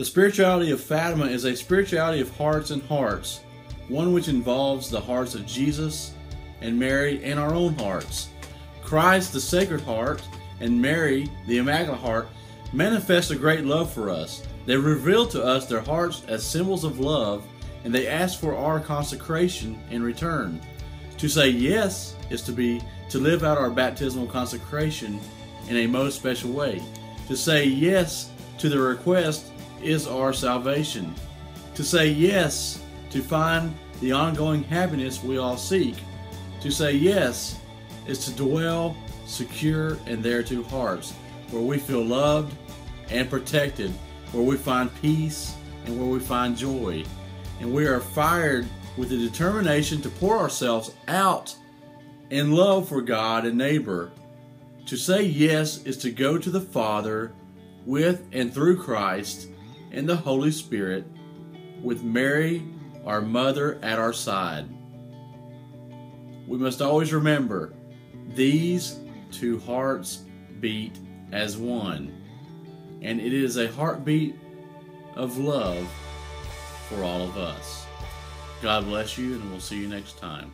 The spirituality of Fatima is a spirituality of hearts and hearts, one which involves the hearts of Jesus and Mary and our own hearts. Christ, the Sacred Heart, and Mary, the Immaculate Heart, manifest a great love for us. They reveal to us their hearts as symbols of love, and they ask for our consecration in return. To say yes is to be to live out our baptismal consecration in a most special way. To say yes to the request is our salvation. To say yes to find the ongoing happiness we all seek. To say yes is to dwell secure in their two hearts, where we feel loved and protected, where we find peace and where we find joy. And we are fired with the determination to pour ourselves out in love for God and neighbor. To say yes is to go to the Father with and through Christ and the Holy Spirit, with Mary, our mother, at our side. We must always remember these two hearts beat as one, and it is a heartbeat of love for all of us. God bless you, and we'll see you next time.